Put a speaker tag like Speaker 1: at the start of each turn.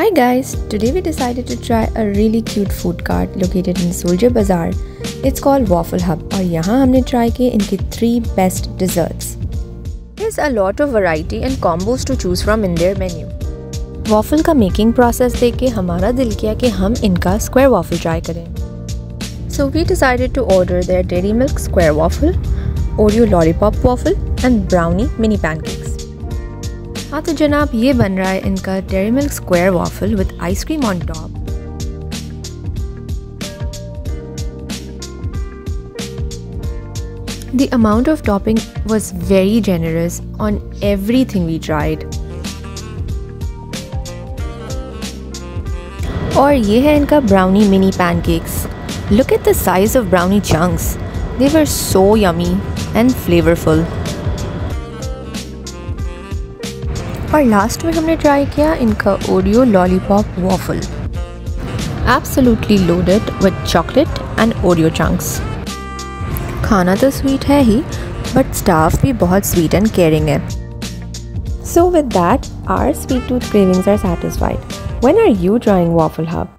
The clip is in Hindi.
Speaker 1: Hi guys, today we decided to try a really cute food cart located in Soldier Bazaar. It's called Waffle Hub और यहाँ हमने try किए इनके three best desserts. There's a lot of variety and combos to choose from in their menu. Waffle का making process देख के हमारा दिल किया कि हम इनका square waffle try करें. So we decided to order their Dairy Milk square waffle, Oreo lollipop waffle and brownie mini pancakes. हाँ तो जनाब, ये बन रहा है इनका dairy milk square waffle with ice cream on top the amount of topping was very generous on every thing we tried और ये है इनका brownie mini pancakes look at the size of brownie chunks they were so yummy and flavourful और लास्ट में हमने ट्राई किया इनका Oreo lollipop waffle absolutely loaded with chocolate and Oreo chunks खाना तो स्वीट है ही बट स्टाफ भी बहुत स्वीट एंड केयरिंग है। So with that our sweet tooth cravings are satisfied when are you trying Waffle Hub